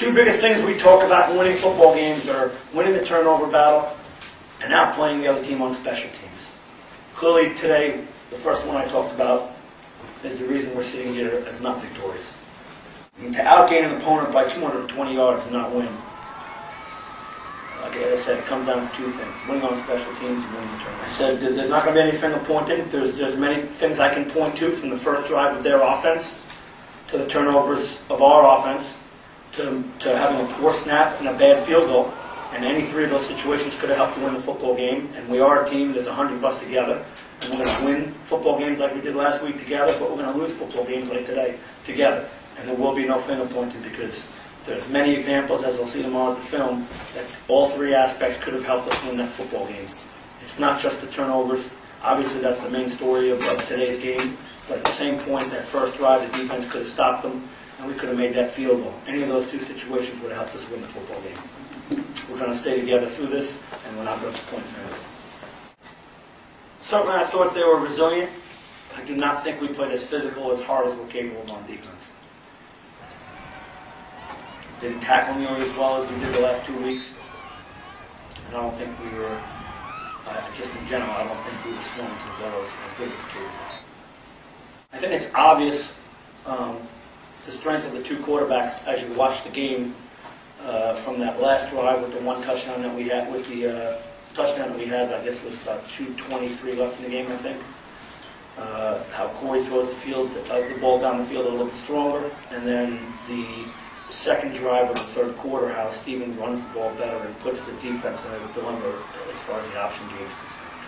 Two biggest things we talk about in winning football games are winning the turnover battle and outplaying the other team on special teams. Clearly, today, the first one I talked about is the reason we're sitting here as not victorious. Mean, to outgain an opponent by 220 yards and not win, like I said, it comes down to two things, winning on special teams and winning the tournament. I said, there's not going to be any finger pointing. There's, there's many things I can point to from the first drive of their offense to the turnovers of our offense to, to having a poor snap and a bad field goal. And any three of those situations could have helped to win the football game. And we are a team, there's hundred of us together. And we're going to win football games like we did last week together, but we're going to lose football games like today together. And there will be no finger pointing because there's many examples, as I'll see tomorrow at the film, that all three aspects could have helped us win that football game. It's not just the turnovers. Obviously, that's the main story of, of today's game. But at the same point, that first drive, the defense could have stopped them, and we could have made that field goal. Any of those two situations would have helped us win the football game. We're going to stay together through this, and we're not going to point fingers. Certainly, I thought they were resilient. I do not think we played as physical, as hard as we're capable of on defense. Didn't tackle nearly as well as we did the last two weeks. And I don't think we were, uh, just in general, I don't think we were sworn to the as good as we capable. I think it's obvious um, the strength of the two quarterbacks as you watch the game uh, from that last drive with the one touchdown that we had, with the uh, touchdown that we had, I guess it was about 2.23 left in the game, I think. Uh, how Corey throws the field, uh, the ball down the field a little bit stronger, and then the second drive of the third quarter, how Steven runs the ball better and puts the defense in a dilemma as far as the option game is concerned.